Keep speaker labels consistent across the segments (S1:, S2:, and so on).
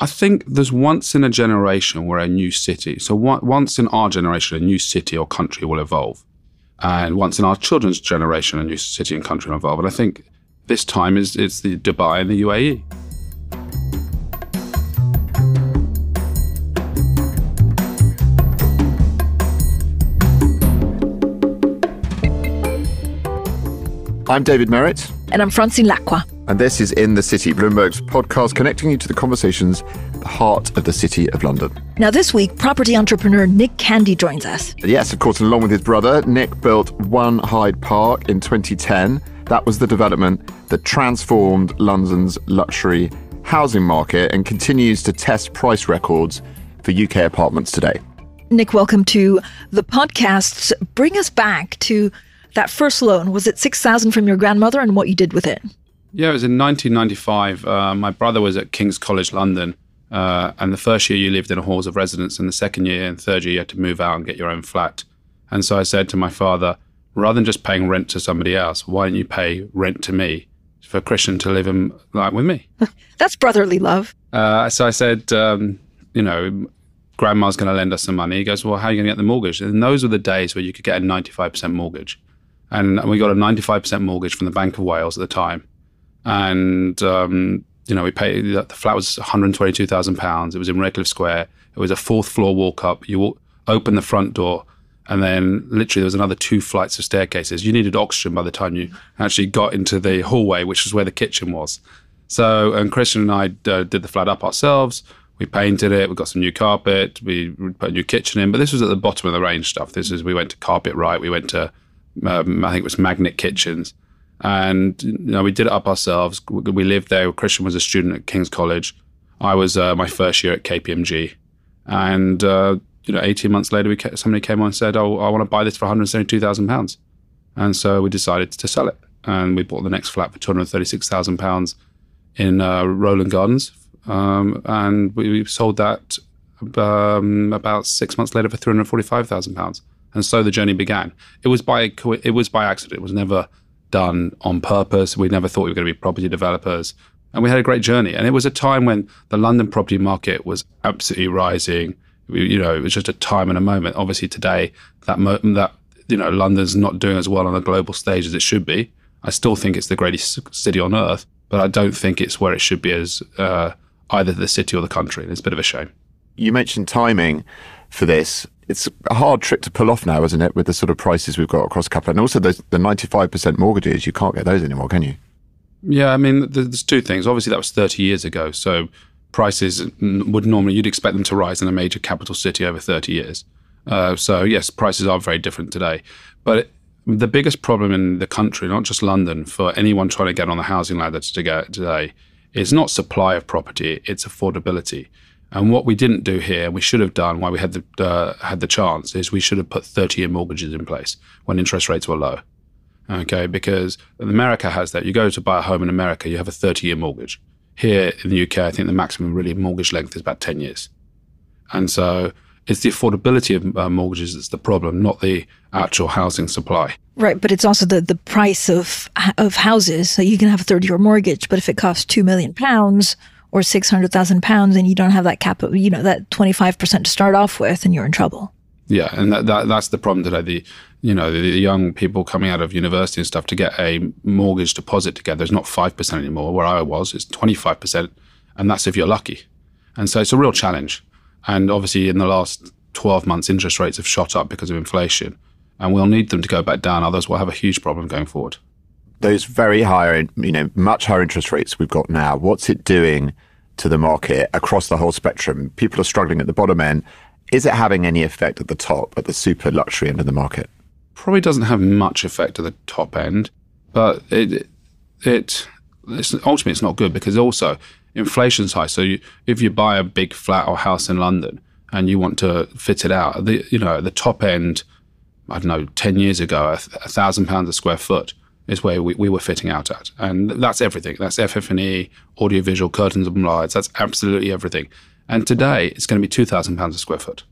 S1: I think there's once in a generation where a new city, so once in our generation, a new city or country will evolve. And once in our children's generation, a new city and country will evolve. And I think this time is it's the Dubai and the UAE.
S2: I'm David Merritt.
S3: And I'm Francine Lacqua.
S2: And this is In the City, Bloomberg's podcast connecting you to the conversations at the heart of the City of London.
S3: Now, this week, property entrepreneur Nick Candy joins us.
S2: Yes, of course, along with his brother, Nick built One Hyde Park in 2010. That was the development that transformed London's luxury housing market and continues to test price records for UK apartments today.
S3: Nick, welcome to the podcast. Bring us back to that first loan, was it 6000 from your grandmother and what you did with it?
S1: Yeah, it was in 1995. Uh, my brother was at King's College London. Uh, and the first year you lived in a halls of residence, and the second year and third year you had to move out and get your own flat. And so I said to my father, rather than just paying rent to somebody else, why don't you pay rent to me for Christian to live in like with me?
S3: That's brotherly love.
S1: Uh, so I said, um, you know, grandma's going to lend us some money. He goes, well, how are you going to get the mortgage? And those were the days where you could get a 95% mortgage and we got a 95% mortgage from the Bank of Wales at the time. And, um, you know, we paid, the flat was 122,000 pounds. It was in Redcliffe Square. It was a fourth floor walk up. You open the front door and then literally there was another two flights of staircases. You needed oxygen by the time you actually got into the hallway, which was where the kitchen was. So, and Christian and I uh, did the flat up ourselves. We painted it. We got some new carpet. We put a new kitchen in. But this was at the bottom of the range stuff. This is we went to Carpetright. We went to um, I think it was Magnet Kitchens. And you know, we did it up ourselves. We lived there. Christian was a student at King's College. I was uh, my first year at KPMG. And uh, you know, 18 months later, we ca- somebody came on and said, "Oh, I want to buy this for 172,000 pounds." And so we decided to sell it, and we bought the next flat for 236,000 pounds in uh, Rowland Gardens, um, and we, we, sold that um, about six months later for 345,000 pounds and so the journey began. It was by it was by accident. It was never done on purpose. We never thought we were going to be property developers, and we had a great journey. And it was a time when the London property market was absolutely rising. You know, it was just a time and a moment. Obviously, today that mo- that you know London's not doing as well on a global stage as it should be. I still think it's the greatest city on earth, but I don't think it's where it should be as uh, either the city or the country. It's a bit of a shame.
S2: You mentioned timing for this it's a hard trick to pull off now, isn't it? With the sort of prices we've got across couple, and also the the ninety five percent mortgages, you can't get those anymore, can you?
S1: Yeah, I mean, there's two things. Obviously, that was thirty years ago, so prices would normally you'd expect them to rise in a major capital city over thirty years. Uh, so yes, prices are very different today, but. It, the biggest problem in the country, not just London, for anyone trying to get on the housing ladder today, is not supply of property; it's affordability. And what we didn't do here, we should have done, why we had the uh, had the chance, is we should have put 30-year mortgages in place when interest rates were low. Okay, because America has that. You go to buy a home in America, you have a 30-year mortgage. Here in the UK, I think the maximum really mortgage length is about 10 years. And so it's the affordability of uh, mortgages that's the problem, not the actual housing supply.
S3: Right, but it's also the, the price of of houses. So you can have a 30-year mortgage, but if it costs 2 million pounds, or 600,000 pounds and you don't have that capital, you know, that 25% to start off with and you're in trouble.
S1: Yeah. And that, that that's the problem today. The, you know, the, the, young people coming out of university and stuff to get a mortgage deposit together is not 5% anymore. Where I was, it's 25%. And that's if you're lucky. And so it's a real challenge. And obviously in the last 12 months, interest rates have shot up because of inflation. And we'll need them to go back down. Otherwise, we'll have a huge problem going forward
S2: those very high, you know, much higher interest rates we've got now, what's it doing to the market across the whole spectrum? People are struggling at the bottom end. Is it having any effect at the top, at the super luxury end of the market?
S1: Probably doesn't have much effect at the top end, but it it it's, ultimately it's not good because also inflation's high. So you, if you buy a big flat or house in London and you want to fit it out, the you know at the top end, I don't know, ten years ago, a, a thousand pounds a square foot is where we, we were fitting out at. And that's everything. That's FF&E, audiovisual, curtains and lights. That's absolutely everything. And today it's going to be £2,000 a square foot.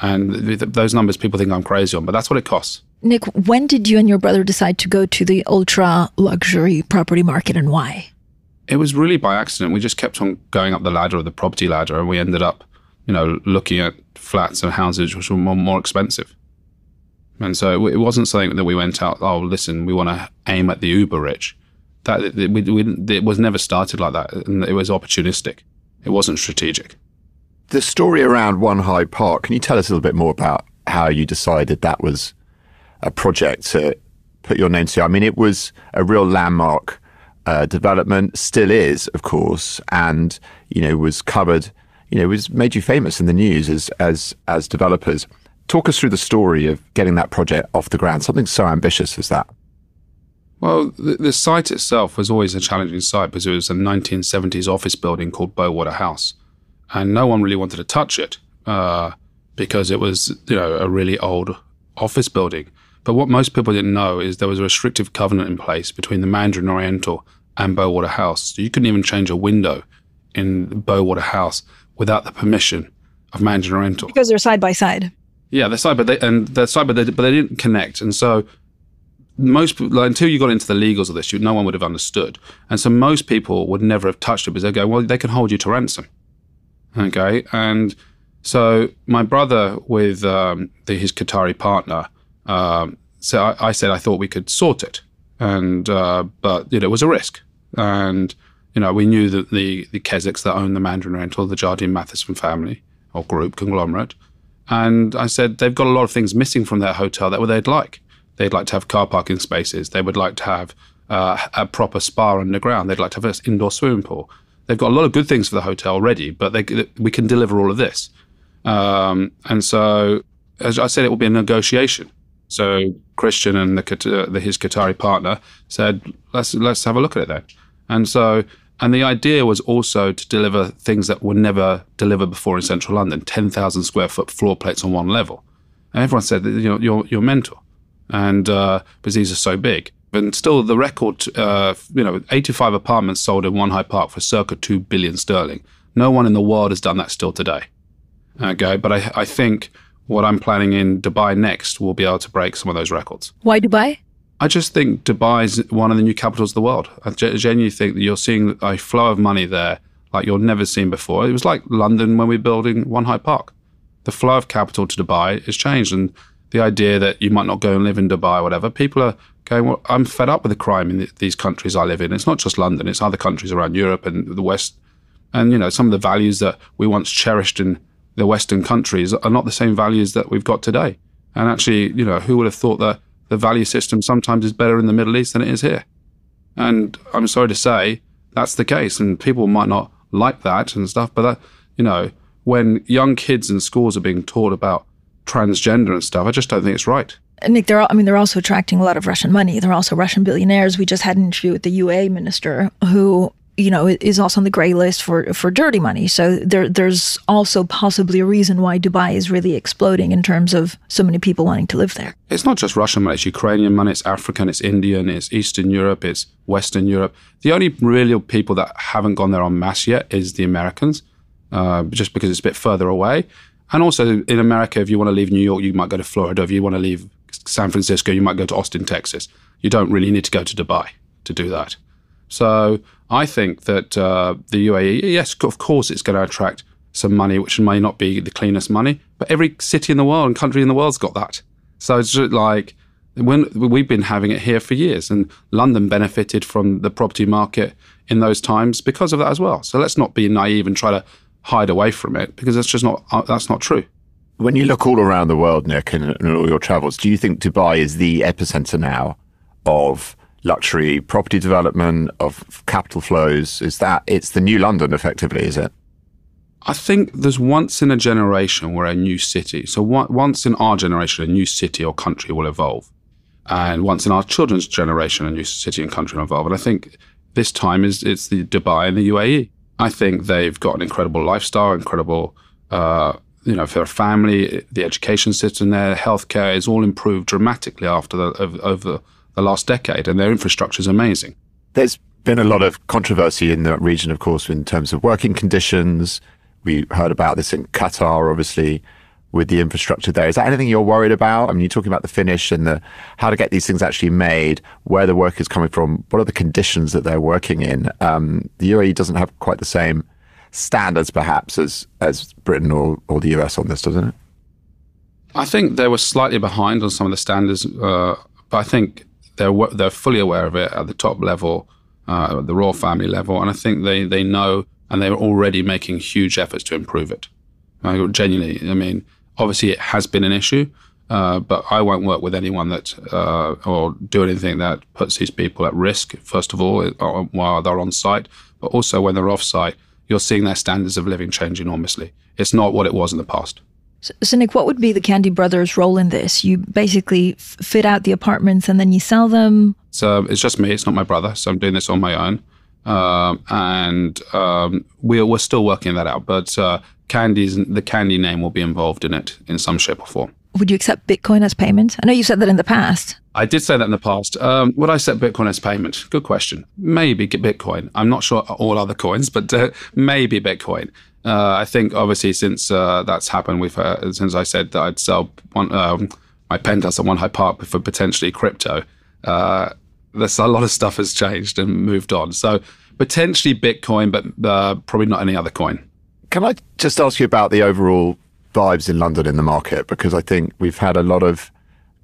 S1: And th- those numbers people think I'm crazy on, but that's what it costs.
S3: Nick, when did you and your brother decide to go to the ultra luxury property market and why?
S1: it was really by accident. We just kept on going up the ladder of the property ladder, and we ended up, you know, looking at flats and houses which were more, more expensive. And so it wasn't something that we went out. Oh, listen, we want to aim at the uber rich. That it, we, we, it was never started like that, and it was opportunistic. It wasn't strategic.
S2: The story around One Hyde Park. Can you tell us a little bit more about how you decided that was a project to put your name to? I mean, it was a real landmark uh, development, still is, of course, and you know was covered. You know, was made you famous in the news as as as developers. Talk us through the story of getting that project off the ground. Something so ambitious as that.
S1: Well, the, the, site itself was always a challenging site because it was a 1970s office building called Bowater House, and no one really wanted to touch it uh, because it was, you know, a really old office building. But what most people didn't know is there was a restrictive covenant in place between the Mandarin Oriental and Bowater House. So you couldn't even change a window in Bowater House without the permission of Mandarin Oriental
S3: because they're side by side.
S1: Yeah, they're side, but they and they're side, but they, but they didn't connect, and so most like, until you got into the legals of this, you, no one would have understood. And so most people would never have touched it because they go, well, they can hold you to ransom. Okay. And so my brother with um, the, his Qatari partner, um, so I, I, said I thought we could sort it, and uh, but you know, it was a risk, and you know we knew that the the Keswicks that own the Mandarin Oriental, the Jardine Matheson family or group conglomerate, and I said they've got a lot of things missing from their hotel that they'd like. They'd like to have car parking spaces. They would like to have uh, a proper spa underground. They'd like to have an indoor swimming pool. They've got a lot of good things for the hotel already, but they, we can deliver all of this. Um, and so, as I said, it will be a negotiation. So Christian and the, the, his Qatari partner said, "Let's let's have a look at it then." And so, and the idea was also to deliver things that were never delivered before in central London: ten thousand square foot floor plates on one level. And everyone said, "You know, you're you're mental." and uh, because these are so big. And still, the record, uh, you know, 85 apartments sold in One Hyde Park for circa 2 billion sterling. No one in the world has done that still today. Okay, but I, I think what I'm planning in Dubai next will be able to break some of those records.
S3: Why Dubai?
S1: I just think Dubai is one of the new capitals of the world. I genuinely think that you're seeing a flow of money there like you've never seen before. It was like London when we were building One Hyde Park. The flow of capital to Dubai has changed, and the idea that you might not go and live in Dubai or whatever. People are going, well, I'm fed up with the crime in these countries I live in. It's not just London, it's other countries around Europe and the West. And, you know, some of the values that we once cherished in the Western countries are not the same values that we've got today. And actually, you know, who would have thought that the value system sometimes is better in the Middle East than it is here? And I'm sorry to say that's the case. And people might not like that and stuff, but that, you know, when young kids in schools are being taught about transgender and stuff. I just don't think it's right.
S3: Nick, they're I mean they're also attracting a lot of Russian money. They're also Russian billionaires. We just had an interview with the UAE minister who you know is also on the gray list for for dirty money. So there there's also possibly a reason why Dubai is really exploding in terms of so many people wanting to live there.
S1: It's not just Russian money. It's Ukrainian money. It's African. It's Indian. It's Eastern Europe. It's Western Europe. The only real people that haven't gone there en masse yet is the Americans, uh, just because it's a bit further away. And also in America, if you want to leave New York, you might go to Florida. If you want to leave San Francisco, you might go to Austin, Texas. You don't really need to go to Dubai to do that. So I think that uh, the UAE, yes, of course, it's going to attract some money, which may not be the cleanest money, but every city in the world and country in the world's got that. So it's just like when we've been having it here for years, and London benefited from the property market in those times because of that as well. So let's not be naive and try to hide away from it because that's just not uh, that's not true.
S2: When you look all around the world, Nick, and, and all your travels, do you think Dubai is the epicenter now of luxury property development, of capital flows? Is that it's the new London, effectively? Is it?
S1: I think there's once in a generation where a new city, so once in our generation, a new city or country will evolve. And once in our children's generation, a new city and country will evolve. And I think this time is it's the Dubai and the UAE. I think they've got an incredible lifestyle, incredible, uh, you know, for a family, the education system there, healthcare is all improved dramatically after the, over, over the last decade, and their infrastructure is amazing.
S2: There's been a lot of controversy in the region, of course, in terms of working conditions. We heard about this in Qatar, obviously. with the infrastructure there. Is that anything you're worried about? I mean, you're talking about the finish and the how to get these things actually made, where the work is coming from, what are the conditions that they're working in. Um, the UAE doesn't have quite the same standards, perhaps, as as Britain or, or the US on this, doesn't it?
S1: I think they were slightly behind on some of the standards, uh, but I think they're they're fully aware of it at the top level, uh, the royal family level, and I think they they know and they're already making huge efforts to improve it. Genuinely, I mean, obviously it has been an issue, uh, but I won't work with anyone that uh, or do anything that puts these people at risk. First of all, uh, while they're on site, but also when they're off site, you're seeing their standards of living change enormously. It's not what it was in the past.
S3: So, Nick, what would be the Candy brothers' role in this? You basically f- fit out the apartments and then you sell them.
S1: So it's just me. It's not my brother. So I'm doing this on my own, um, and um, we're we're still working that out. But uh, Candy's the Candy name will be involved in it in some shape or form.
S3: Would you accept Bitcoin as payment? I know you said that in the past.
S1: I did say that in the past. Um, would I accept Bitcoin as payment? Good question. Maybe Bitcoin. I'm not sure all other coins, but uh, maybe Bitcoin. Uh, I think obviously since uh, that's happened, we've uh, since I said that I'd sell one, um, my Penthouse on One Hyde Park for potentially crypto. Uh, there's a lot of stuff has changed and moved on. So potentially Bitcoin, but uh, probably not any other coin.
S2: Can I just ask you about the overall vibes in London in the market? Because I think we've had a lot of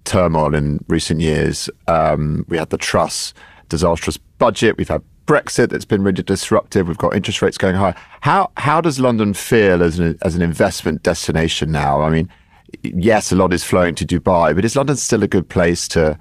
S2: turmoil in recent years. Um, we had the Truss disastrous budget. We've had Brexit that's been really disruptive. We've got interest rates going high. How how does London feel as an as an investment destination now? I mean, yes, a lot is flowing to Dubai, but is London still a good place to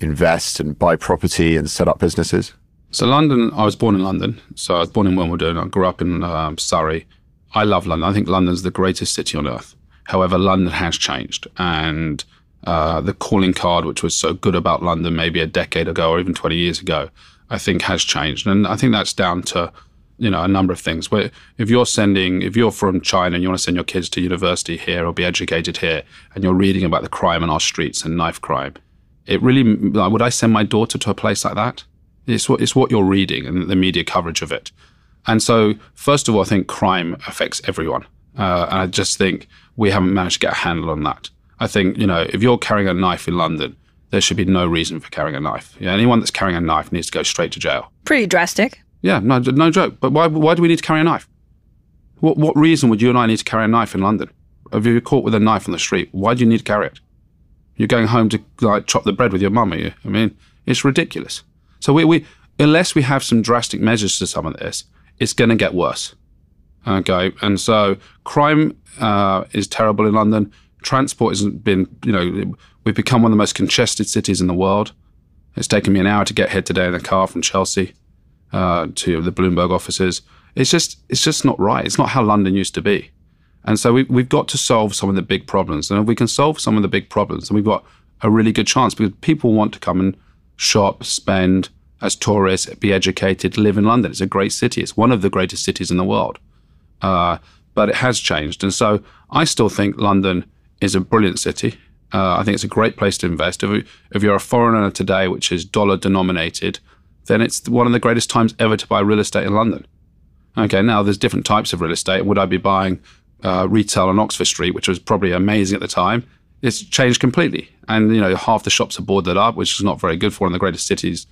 S2: invest and buy property and set up businesses?
S1: So London, I was born in London. So I was born in Wimbledon. I grew up in um, Surrey. I love London. I think London's the greatest city on earth. However, London has changed, and uh, the calling card, which was so good about London maybe a decade ago or even 20 years ago, I think has changed. And I think that's down to, you know, a number of things. Where if you're sending, if you're from China and you want to send your kids to university here or be educated here, and you're reading about the crime on our streets and knife crime, it really, would I send my daughter to a place like that? It's what, it's what you're reading and the media coverage of it. And so, first of all, I think crime affects everyone. Uh, and I just think we haven't managed to get a handle on that. I think, you know, if you're carrying a knife in London, there should be no reason for carrying a knife. Yeah, anyone that's carrying a knife needs to go straight to jail.
S3: Pretty drastic.
S1: Yeah, no, no joke. But why, why do we need to carry a knife? What, what reason would you and I need to carry a knife in London? If you're caught with a knife on the street, why do you need to carry it? You're going home to like chop the bread with your mum, are you? I mean, it's ridiculous. So we, we unless we have some drastic measures to some of this, it's going to get worse. Okay, and so crime uh, is terrible in London. Transport has been, you know, we've become one of the most congested cities in the world. It's taken me an hour to get here today in a car from Chelsea uh, to the Bloomberg offices. It's just, it's just not right. It's not how London used to be. And so we, we've got to solve some of the big problems. And if we can solve some of the big problems, then we've got a really good chance because people want to come and shop, spend as tourists, be educated, live in London. It's a great city. It's one of the greatest cities in the world. Uh, but it has changed. And so I still think London is a brilliant city. Uh, I think it's a great place to invest. If, if you're a foreigner today, which is dollar denominated, then it's one of the greatest times ever to buy real estate in London. Okay, now there's different types of real estate. Would I be buying uh, retail on Oxford Street, which was probably amazing at the time? It's changed completely, and you know half the shops are boarded up, which is not very good for one of the greatest cities,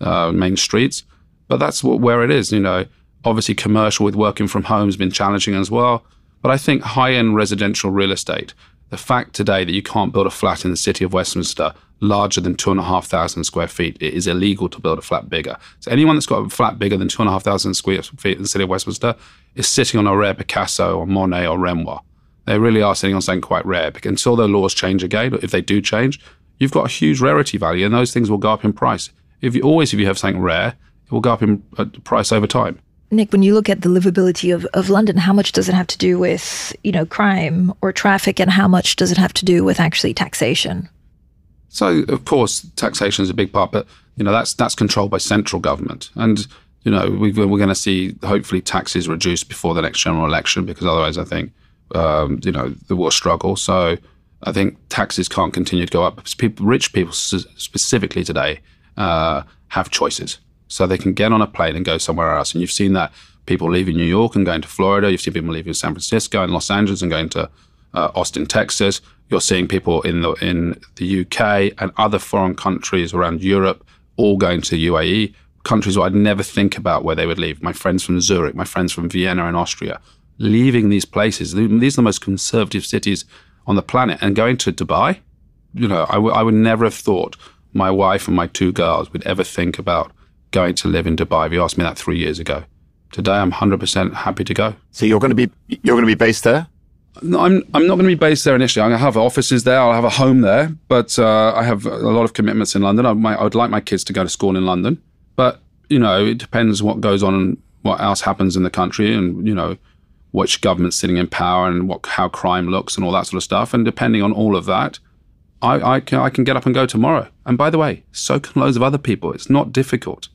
S1: uh, main streets. But that's what, where it is. You know, obviously commercial with working from home has been challenging as well. But I think high-end residential real estate the fact today that you can't build a flat in the city of Westminster larger than two and a half thousand square feet, it is illegal to build a flat bigger. So anyone that's got a flat bigger than two and a half thousand square feet in the city of Westminster is sitting on a rare Picasso or Monet or Renoir. They really are sitting on something quite rare. Because until the laws change again, if they do change, you've got a huge rarity value, and those things will go up in price. If you always, if you have something rare, it will go up in uh, price over time.
S3: Nick, when you look at the livability of, of London, how much does it have to do with, you know, crime or traffic and how much does it have to do with actually taxation?
S1: So of course taxation is a big part, but you know that's that's controlled by central government, and you know we, are going to see hopefully taxes reduced before the next general election because otherwise I think um, you know the war struggle. So I think taxes can't continue to go up. People, rich people specifically today uh, have choices so they can get on a plane and go somewhere else. And you've seen that people leaving New York and going to Florida. You've seen people leaving San Francisco and Los Angeles and going to uh, Austin, Texas. You're seeing people in the in the UK and other foreign countries around Europe all going to UAE, countries where I'd never think about where they would leave. My friends from Zurich, my friends from Vienna and Austria, leaving these places. These are the most conservative cities on the planet, and going to Dubai. You know, I, w- I would never have thought my wife and my two girls would ever think about going to live in Dubai. If you asked me that three years ago, today I'm 100% happy to go.
S2: So you're going to be you're going to be based there.
S1: No, I'm I'm not going to be based there initially. I'm going to have offices there. I'll have a home there, but uh, I have a lot of commitments in London. I, I would like my kids to go to school in London, but you know, it depends what goes on and what else happens in the country, and you know, which government's sitting in power and what how crime looks and all that sort of stuff. And depending on all of that, I I can I can get up and go tomorrow. And by the way, so can loads of other people. It's not difficult,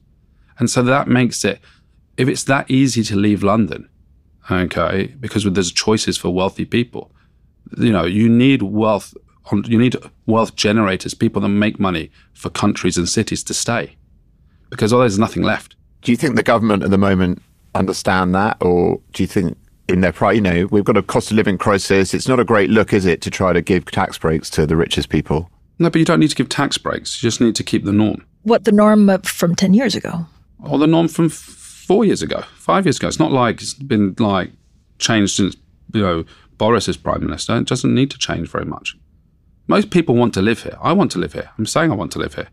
S1: and so that makes it. If it's that easy to leave London, okay, because there's choices for wealthy people. You know, you need wealth. You need wealth generators, people that make money for countries and cities to stay, because otherwise there's nothing left.
S2: Do you think the government at the moment understand that, or do you think in their pride, you know, we've got a cost of living crisis. It's not a great look, is it, to try to give tax breaks to the richest people?
S1: No, but you don't need to give tax breaks. You just need to keep the norm.
S3: What the norm from ten years ago?
S1: Or the norm from four years ago, five years ago. It's not like it's been like changed since you know Boris is prime minister. It doesn't need to change very much. Most people want to live here. I want to live here. I'm saying I want to live here.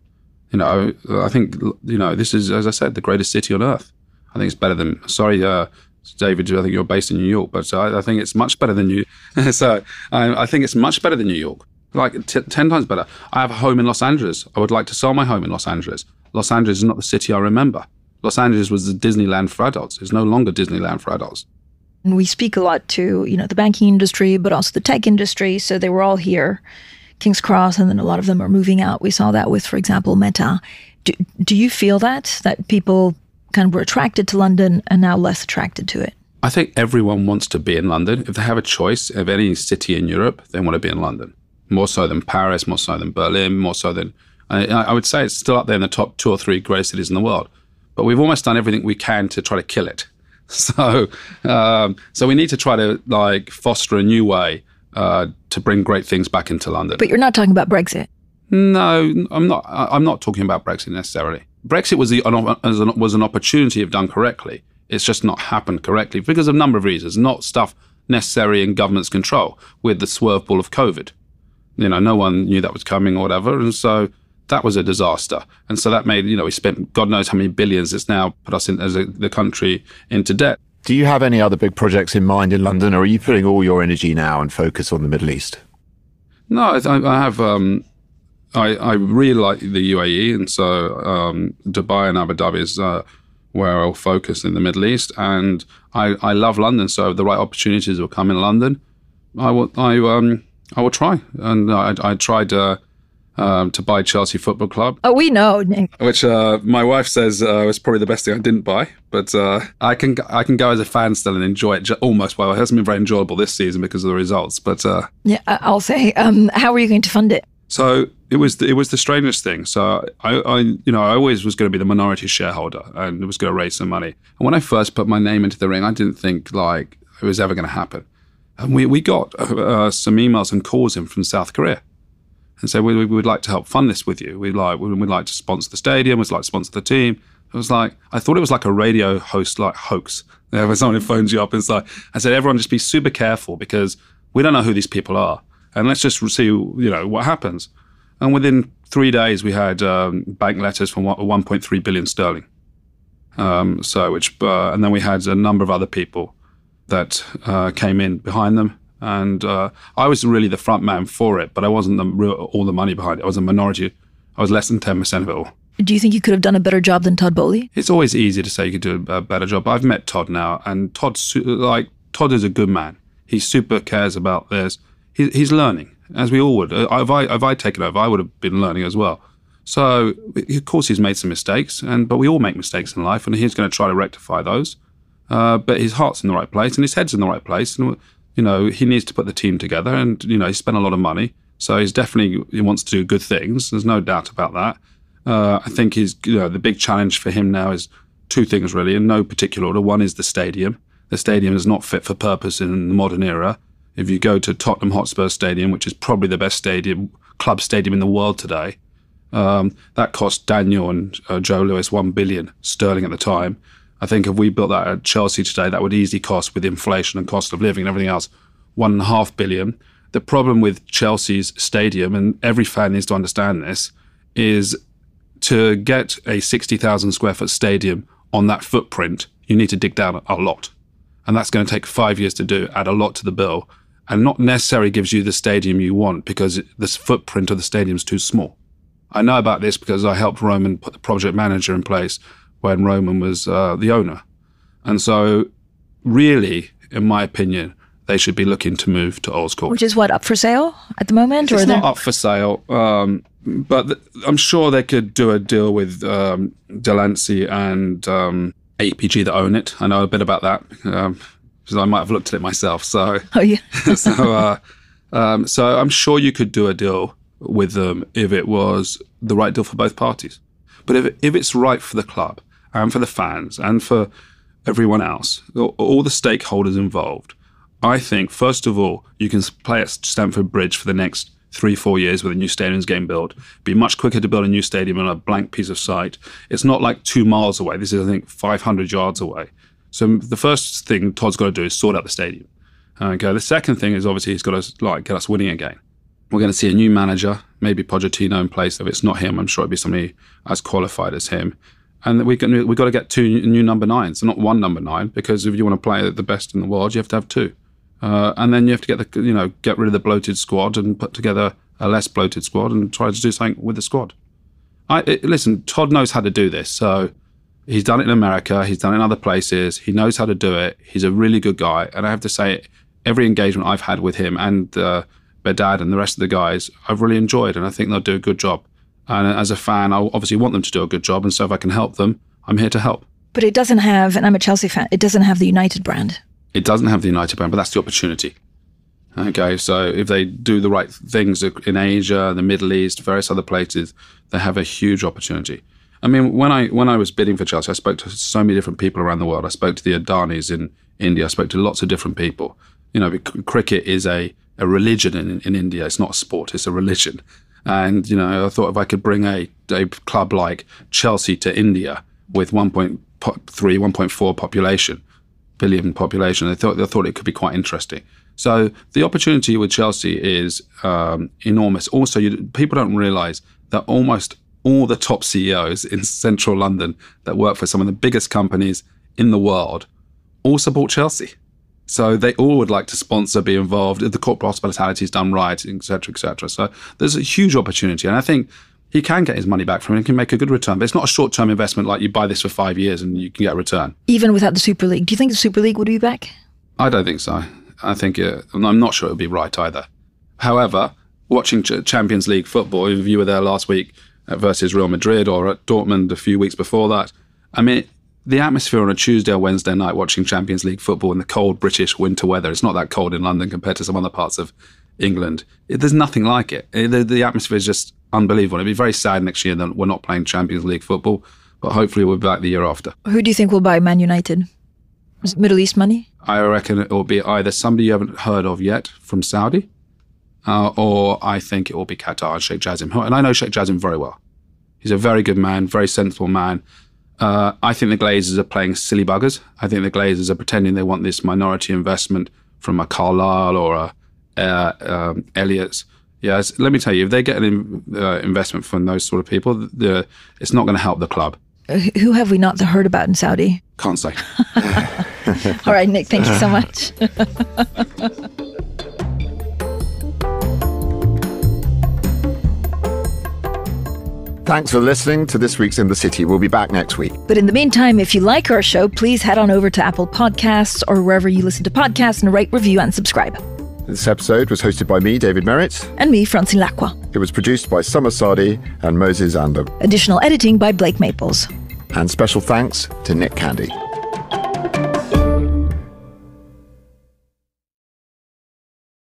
S1: You know, I think you know this is, as I said, the greatest city on earth. I think it's better than. Sorry, uh, David. I think you're based in New York, but I, I think it's much better than you. so I, I, think it's much better than New York. Like t- ten times better. I have a home in Los Angeles. I would like to sell my home in Los Angeles. Los Angeles is not the city I remember. Los Angeles was the Disneyland for adults. It's no longer Disneyland for adults.
S3: And we speak a lot to, you know, the banking industry, but also the tech industry. So they were all here, King's Cross, and then a lot of them are moving out. We saw that with, for example, Meta. Do, do you feel that, that people kind of were attracted to London and now less attracted to it?
S1: I think everyone wants to be in London. If they have a choice of any city in Europe, they want to be in London. More so than Paris, more so than Berlin, more so than. I, I would say it's still up there in the top two or three greatest cities in the world but we've almost done everything we can to try to kill it. So, um, so we need to try to like foster a new way uh, to bring great things back into London.
S3: But you're not talking about Brexit.
S1: No, I'm not. I'm not talking about Brexit necessarily. Brexit was the was an opportunity if done correctly. It's just not happened correctly because of a number of reasons, not stuff necessary in government's control. With the swerve ball of COVID, you know, no one knew that was coming or whatever, and so that was a disaster. And so that made, you know, we spent God knows how many billions. It's now put us in, as a, the country into debt.
S2: Do you have any other big projects in mind in London, or are you putting all your energy now and focus on the Middle East?
S1: No, I, I have. Um, I, I, really like the UAE, and so um, Dubai and Abu Dhabi is uh, where I'll focus in the Middle East. And I, I love London, so the right opportunities will come in London, I will. I um, I will try. And I, I tried. Uh, um, to buy Chelsea Football Club.
S3: Oh, we know, Nick.
S1: Which uh, my wife says uh, was probably the best thing I didn't buy, but uh, I can I can go as a fan still and enjoy it almost. Well, it hasn't been very enjoyable this season because of the results, but uh,
S3: yeah, I'll say. Um, how are you going to fund it?
S1: So it was the, it was the strangest thing. So I, I you know I always was going to be the minority shareholder and it was going to raise some money. And when I first put my name into the ring, I didn't think like it was ever going to happen. And we we got uh, some emails and calls in from South Korea and say we, we would like to help fund this with you. We'd like we'd like to sponsor the stadium. We'd like to sponsor the team. It was like I thought it was like a radio host like hoax. Know, when someone phones you up and it's like I said, everyone just be super careful because we don't know who these people are, and let's just see you know what happens. And within three days, we had um, bank letters from 1.3 billion sterling. Um, so which uh, and then we had a number of other people that uh, came in behind them and uh, I was really the front man for it, but I wasn't the real, all the money behind it. I was a minority. I was less than ten percent of it all.
S3: Do you think you could have done a better job than Todd Boehly?
S1: It's always easy to say you could do a better job. I've met Todd now, and Todd's like Todd is a good man. He super cares about this. He, he's learning, as we all would. Uh, if I if I taken over, I would have been learning as well. So of course he's made some mistakes, and but we all make mistakes in life, and he's going to try to rectify those. Uh, but his heart's in the right place, and his head's in the right place, and you know, he needs to put the team together and, you know, he spent a lot of money. So he's definitely, he wants to do good things. There's no doubt about that. Uh, I think he's, you know, the big challenge for him now is two things really, in no particular order. One is the stadium. The stadium is not fit for purpose in the modern era. If you go to Tottenham Hotspur Stadium, which is probably the best stadium, club stadium in the world today, um, that cost Daniel and uh, Joe Lewis one billion sterling at the time. I think if we built that at Chelsea today, that would easily cost with inflation and cost of living and everything else, one and a half billion. The problem with Chelsea's stadium, and every fan needs to understand this, is to get a 60,000 square foot stadium on that footprint, you need to dig down a lot. And that's going to take five years to do, add a lot to the bill, and not necessarily gives you the stadium you want because the footprint of the stadium is too small. I know about this because I helped Roman put the project manager in place when Roman was uh, the owner. And so, really, in my opinion, they should be looking to move to Earls Court.
S3: Which is what up for sale at the moment,
S1: It's
S3: or
S1: not
S3: they're-
S1: up for sale, um, but th- I'm sure they could do a deal with um, Delancey and um, APG that own it. I know a bit about that because I might have looked at it myself. So,
S3: oh yeah,
S1: so, uh, um, so I'm sure you could do a deal with them if it was the right deal for both parties. But if if it's right for the club and for the fans and for everyone else, all, the stakeholders involved, I think first of all you can play at Stamford Bridge for the next three four years with a new stadium's getting built. Be much quicker to build a new stadium on a blank piece of site. It's not like two miles away. This is I think 500 yards away. So the first thing Todd's got to do is sort out the stadium. Okay. The second thing is obviously he's got to like get us winning again. We're going to see a new manager, maybe Pochettino in place. If it's not him, I'm sure it'd be somebody as qualified as him. And we can, we've got to get two new number nines, not one number nine, because if you want to play the best in the world, you have to have two. Uh, and then you have to get the, you know, get rid of the bloated squad and put together a less bloated squad and try to do something with the squad. I it, listen. Todd knows how to do this, so he's done it in America. He's done it in other places. He knows how to do it. He's a really good guy, and I have to say, every engagement I've had with him and uh, Behdad and the rest of the guys, I've really enjoyed, and I think they'll do a good job. And as a fan, I obviously want them to do a good job, and so if I can help them, I'm here to help.
S3: but it doesn't have. And I'm a Chelsea fan. It doesn't have the United brand.
S1: It doesn't have the United brand, but that's the opportunity. Okay, so if they do the right things in Asia, the Middle East, various other places, they have a huge opportunity. I mean, when I when I was bidding for Chelsea, I spoke to so many different people around the world. I spoke to the Adanis in India. I spoke to lots of different people. You know, cricket is a, a religion in, in India. It's not a sport; it's a religion. And you know, I thought if I could bring a, a club like Chelsea to India with 1.3, 1.4 population, billion population. They thought they thought it could be quite interesting. So the opportunity with Chelsea is um, enormous. Also, you, people don't realise that almost all the top CEOs in central London that work for some of the biggest companies in the world all support Chelsea. So they all would like to sponsor, be involved. If the corporate hospitality is done right, etc., etc. So there's a huge opportunity, and I think he can get his money back from it. He can make a good return, but it's not a short-term investment like you buy this for five years and you can get a return.
S3: Even without the Super League, do you think the Super League would be back?
S1: I don't think so. I think and I'm not sure it would be right either. However, watching Champions League football, if you were there last week uh, versus Real Madrid or at Dortmund a few weeks before that, I mean, the atmosphere on a Tuesday or Wednesday night watching Champions League football in the cold British winter weather, it's not that cold in London compared to some other parts of England. It, there's nothing like it. Uh, The, the atmosphere is just unbelievable. It'd be very sad next year that we're not playing Champions League football, but hopefully we'll be back the year after.
S3: Who do you think will buy Man United? Is it Middle East money?
S1: I reckon it will be either somebody you haven't heard of yet from Saudi, uh, or I think it will be Qatar and Sheikh Jassim. And I know Sheikh Jassim very well. He's a very good man, very sensible man. Uh, I think the Glazers are playing silly buggers. I think the Glazers are pretending they want this minority investment from a Carlyle or a uh, um, Elliott's. Yes, let me tell you, if they get an uh, investment from those sort of people, the, it's not going to help the club.
S3: Uh, Who have we not heard about in Saudi?
S1: Can't say.
S3: All right, Nick, thank you so much.
S2: Thanks for listening to this week's In the City. We'll be back next week.
S3: But in the meantime, if you like our show, please head on over to Apple Podcasts or wherever you listen to podcasts and rate, review, and subscribe.
S2: This episode was hosted by me, David Merritt.
S3: And me, Francine Lacqua.
S2: It was produced by Summer Sadi and Moses Andam.
S3: Additional editing by Blake Maples.
S2: And special thanks to Nick Candy.